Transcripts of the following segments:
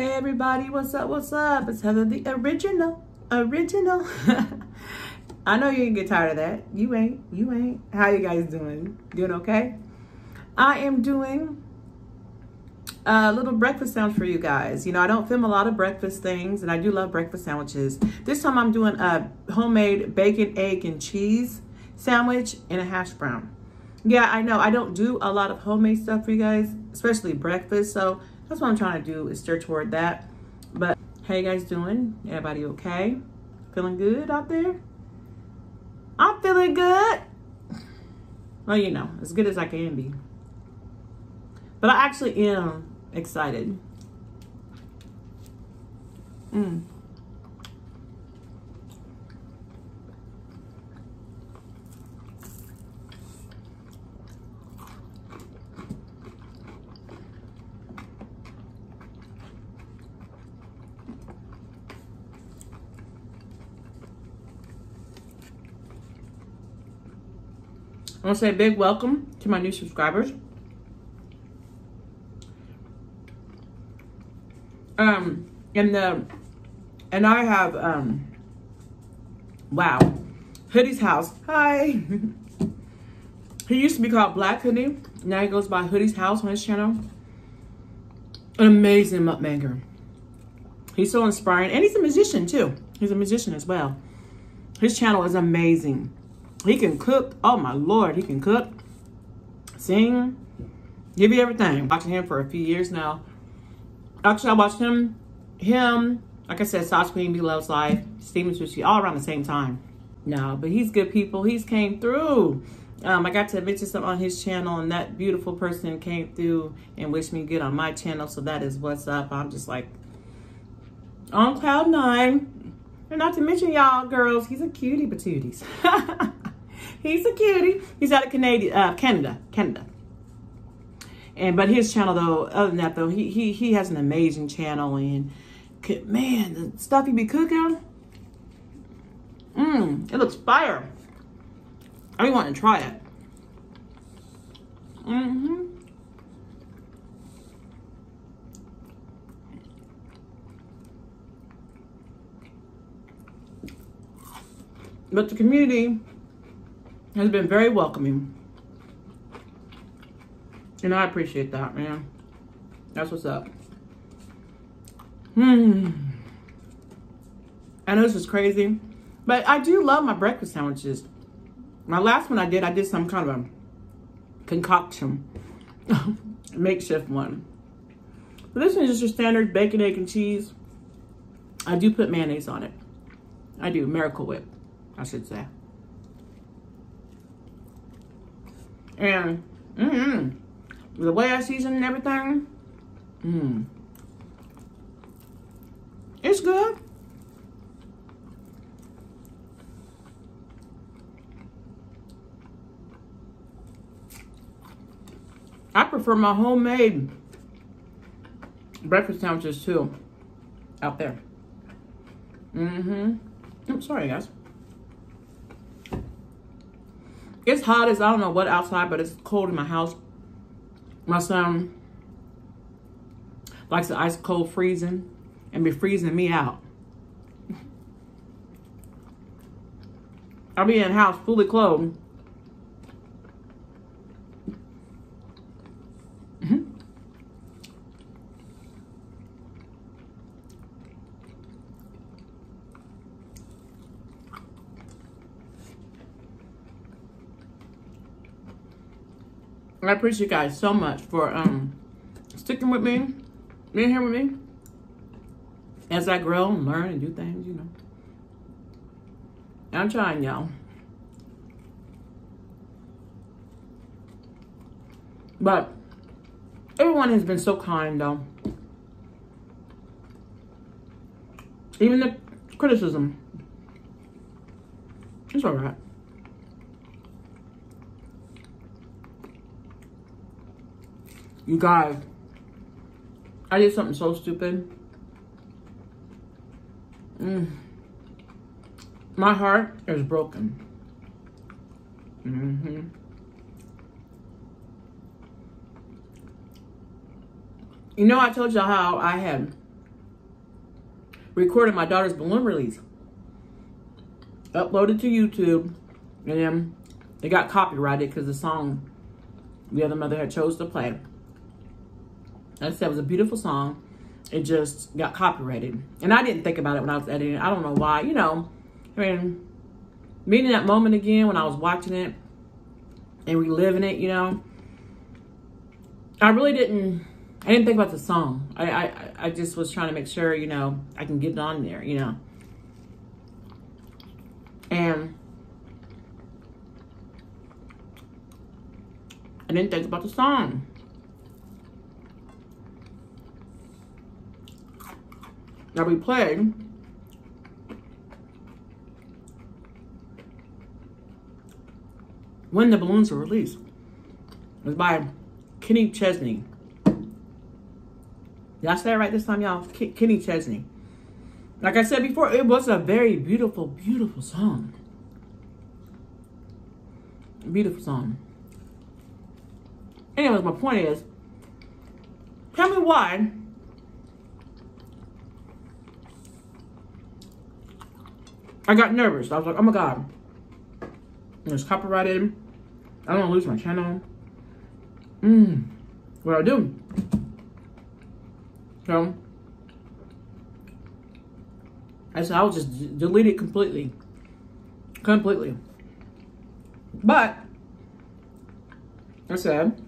Hey everybody, what's up, what's up? It's Heather the original, original. I know you ain't get tired of that. You ain't, you ain't. How you guys doing? Doing okay? I am doing a little breakfast sounds for you guys. You know, I don't film a lot of breakfast things and I do love breakfast sandwiches. This time I'm doing a homemade bacon, egg, and cheese sandwich and a hash brown. Yeah, I know I don't do a lot of homemade stuff for you guys, especially breakfast. So that's what I'm trying to do is steer toward that. But how you guys doing? Everybody okay? Feeling good out there? I'm feeling good. Well, you know, as good as I can be. But I actually am excited. Mm. Want to say a big welcome to my new subscribers. Um, and the, and I have, um, wow, Hoodie's house. Hi. he used to be called Black Hoodie. Now he goes by Hoodie's house on his channel. An amazing mukbanger. He's so inspiring. And he's a musician too. He's a musician as well. His channel is amazing. He can cook. Oh my Lord, he can cook, sing, give you everything. Watching him for a few years now. Actually, I watched him, him, like I said, Sauce Queen, Bloves Life, Steven Sushi, all around the same time. No, but he's good people. He's came through. Um, I got to mention something on his channel, and that beautiful person came through and wished me good on my channel. So that is what's up. I'm just like on cloud nine. And not to mention y'all girls, he's a cutie patooties. He's a cutie. He's out of Canada, uh, Canada, Canada. And but his channel though, other than that though, he he he has an amazing channel and man, the stuff he be cooking, mmm, it looks fire. I be wanting to try it. Mm-hmm. But the community has been very welcoming. And I appreciate that, man. That's what's up. Hmm. I know this is crazy, but I do love my breakfast sandwiches. My last one I did, I did some kind of a concoction, makeshift one. But this one is just your standard bacon, egg, and cheese. I do put mayonnaise on it. I do, Miracle Whip, I should say. And mm -hmm, the way I season and everything, mm, it's good. I prefer my homemade breakfast sandwiches too, out there. Mm-hmm. I'm sorry, guys. It's hot as I don't know what outside, but it's cold in my house. My son likes the ice cold freezing and be freezing me out. I'll be in house fully clothed I appreciate you guys so much for um sticking with me, being here with me as I grow and learn and do things, you know. I'm trying, y'all. But everyone has been so kind, though. Even the criticism. It's all right. You guys, I did something so stupid. Mm. My heart is broken. Mm -hmm. You know, I told y'all how I had recorded my daughter's balloon release. Uploaded to YouTube, and then it got copyrighted because the song the other mother had chose to play. I said it was a beautiful song. It just got copyrighted. And I didn't think about it when I was editing. I don't know why. You know, I mean, in that moment again when I was watching it and reliving it, you know, I really didn't, I didn't think about the song. I, I, I just was trying to make sure, you know, I can get it on there, you know. And I didn't think about the song. Now we played when the balloons were released. It was by Kenny Chesney. Y'all say it right this time, y'all? Kenny Chesney. Like I said before, it was a very beautiful, beautiful song. Beautiful song. Anyways, my point is, tell me why I got nervous. I was like, oh my God. It's copyrighted. I don't want to lose my channel. Mmm. What do I do? So, I said I'll just delete it completely. Completely. But, I said,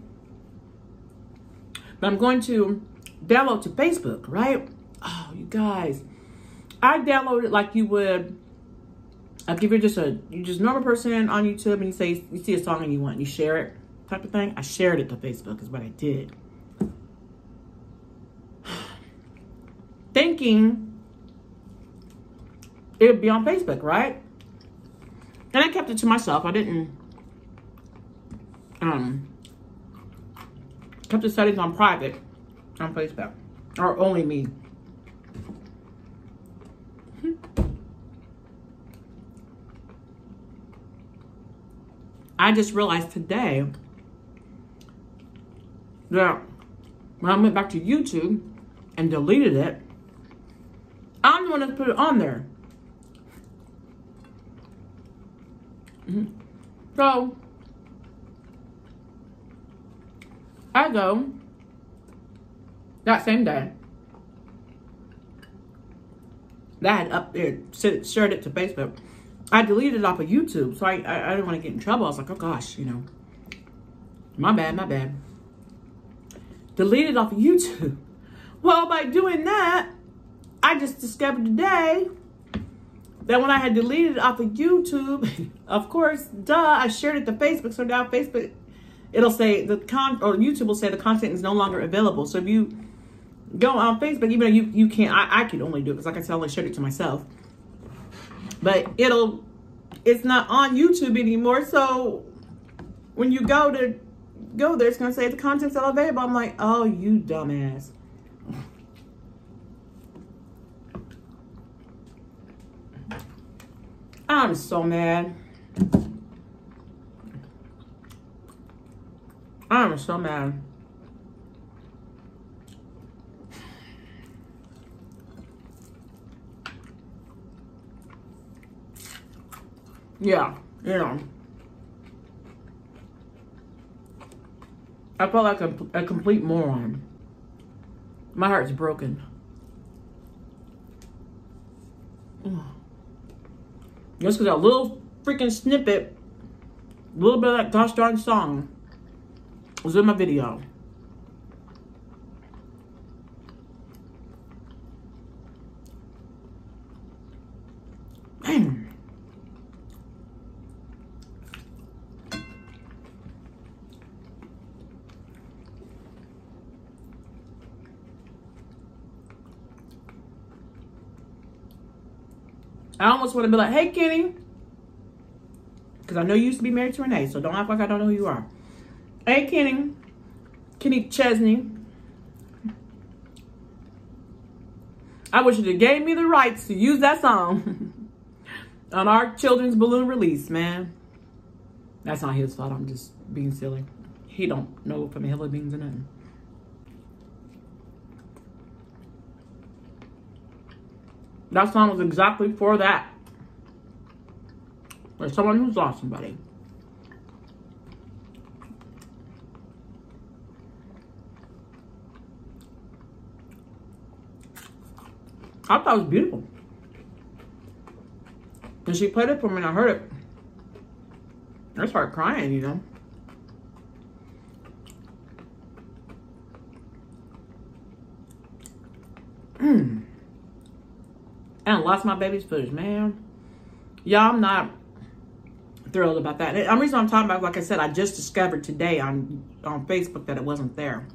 but I'm going to download to Facebook, right? Oh, you guys. I downloaded like you would like if you're just a you just normal person on YouTube and you say you see a song and you want you share it type of thing. I shared it to Facebook is what I did. Thinking it would be on Facebook, right? And I kept it to myself. I didn't um kept the settings on private on Facebook. Or only me. I just realized today that when I went back to YouTube and deleted it, I'm the one that put it on there. Mm -hmm. So, I go that same day. That up there, shared it to Facebook. I deleted it off of YouTube, so I, I, I didn't want to get in trouble. I was like, oh gosh, you know, my bad, my bad. Deleted off of YouTube. Well, by doing that, I just discovered today that when I had deleted it off of YouTube, of course, duh, I shared it to Facebook. So now Facebook it'll say the con or YouTube will say the content is no longer available. So if you go on Facebook, even though you, you can't, I, I could only do it because like I said, I only showed it to myself. But it'll, it's not on YouTube anymore. So when you go to go there, it's going to say the content's not available. I'm like, oh, you dumbass. I'm so mad. I'm so mad. Yeah, you know. I felt like a, a complete moron. My heart's broken. Just because that little freaking snippet, a little bit of that gosh darn song was in my video. Man. I almost want to be like, hey, Kenny. Because I know you used to be married to Renee, so don't act like I don't know who you are. Hey, Kenny. Kenny Chesney. I wish you gave me the rights to use that song on our children's balloon release, man. That's not his fault. I'm just being silly. He don't know from a hill of beans or nothing. That song was exactly for that. For someone who's lost somebody. I thought it was beautiful. And she played it for me and I heard it. I started crying, you know. Mm. And lost my baby's footage, man. Y'all, I'm not thrilled about that. The reason I'm talking about, like I said, I just discovered today on, on Facebook that it wasn't there.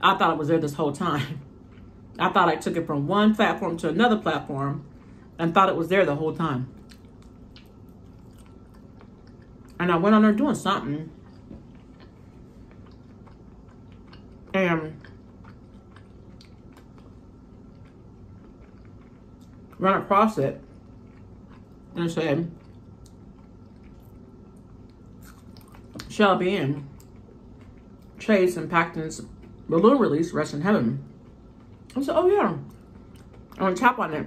I thought it was there this whole time. I thought I took it from one platform to another platform and thought it was there the whole time. And I went on there doing something. And run across it and said, Shelby and Chase and Paxton's balloon release, Rest in Heaven. I said, oh yeah. I want to tap on it.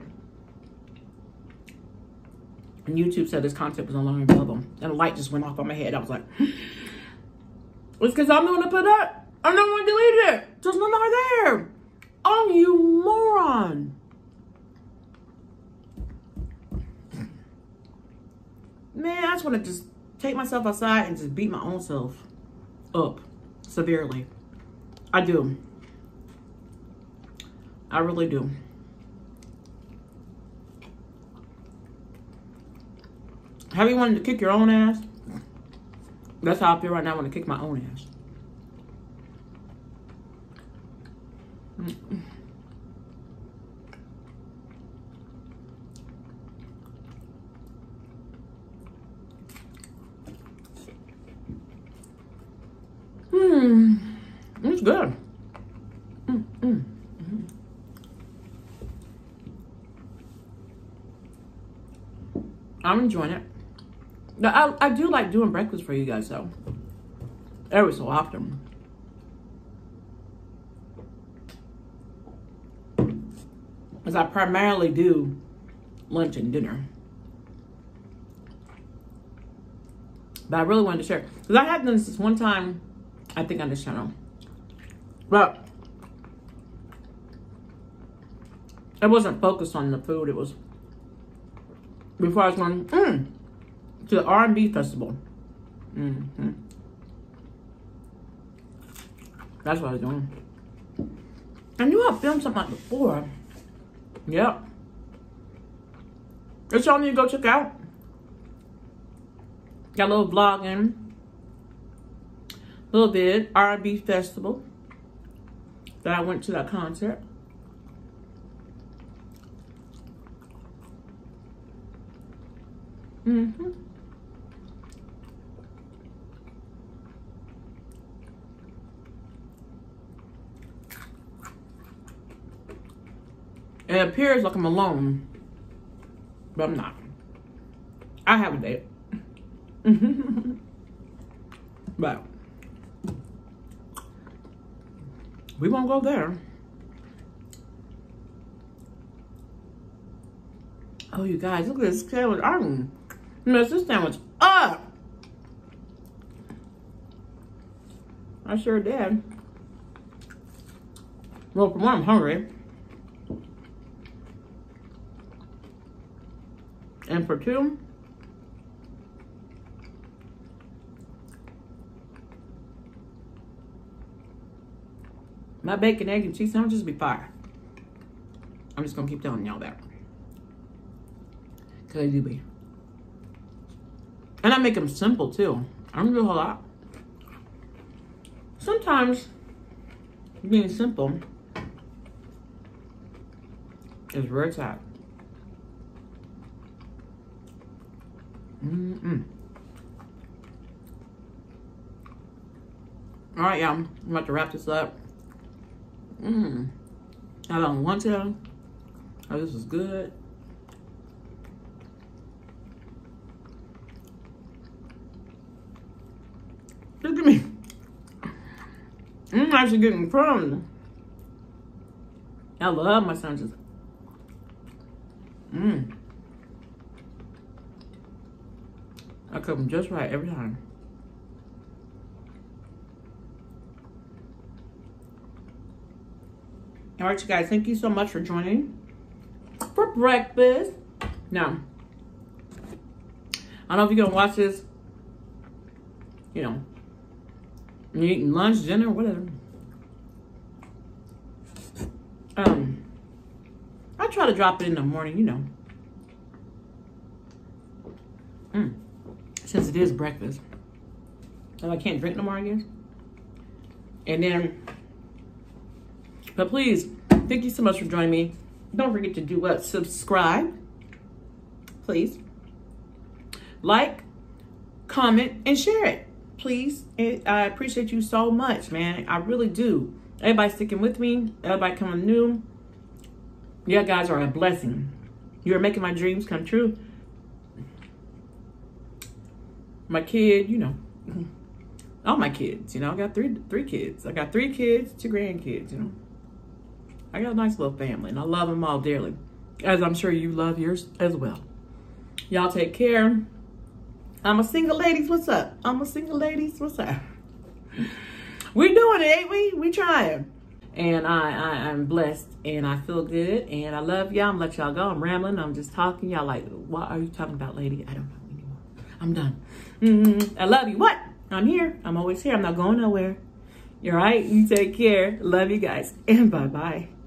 And YouTube said this content was no longer available. And a light just went off on my head. I was like, it's because I'm the one to put that. I'm the one to delete it. Just no longer there. Oh, you moron. Man, I just want to just take myself outside and just beat my own self up severely. I do. I really do. Have you wanted to kick your own ass? That's how I feel right now. I want to kick my own ass. Mm. Hmm. Good. Mm, mm, mm. I'm enjoying it. I, I do like doing breakfast for you guys though. Every so often. Because I primarily do lunch and dinner. But I really wanted to share. Because I had done this one time I think on this channel. But it wasn't focused on the food. It was before I was going mm, to the R&B festival. Mm -hmm. That's what I was doing. I knew I filmed something like before. Yep. It's y'all need to go check out. Got a little vlog in little bit R&B festival that I went to that concert. Mm-hmm. It appears like I'm alone, but I'm not. I have a date. but We won't go there. Oh, you guys, look at this sandwich. I mess this sandwich up. I sure did. Well, for one, I'm hungry. And for two, My bacon, egg, and cheese sandwiches be fire. I'm just gonna keep telling y'all that. Cause they do be. And I make them simple too. I don't do a whole lot. Sometimes being simple is it's at. Mm-mm. All right, y'all. I'm about to wrap this up. Mmm. I don't want to. Oh, this is good. Look at me. I'm actually getting crumbs. I love my sandwiches. Mmm. I cook them just right every time. All right, you guys, thank you so much for joining for breakfast. Now, I don't know if you're gonna watch this, you know, you're eating lunch, dinner, whatever. Um, I try to drop it in the morning, you know. Mm. Since it is breakfast. And I can't drink no more, I guess. And then but please, thank you so much for joining me. Don't forget to do what? Subscribe, please. Like, comment, and share it, please. It, I appreciate you so much, man. I really do. Everybody sticking with me, everybody coming new. You guys are a blessing. You are making my dreams come true. My kid, you know, all my kids, you know, I got three three kids. I got three kids, two grandkids, you know. I got a nice little family and I love them all dearly, as I'm sure you love yours as well. Y'all take care. I'm a single ladies. What's up? I'm a single ladies. What's up? we doing it, ain't we? We trying. And I, I, I'm blessed and I feel good and I love y'all. I'm let y'all go. I'm rambling. I'm just talking. Y'all like, what are you talking about, lady? I don't know anymore. I'm done. Mm -hmm. I love you. What? I'm here. I'm always here. I'm not going nowhere. You're right. You take care. Love you guys. And bye-bye.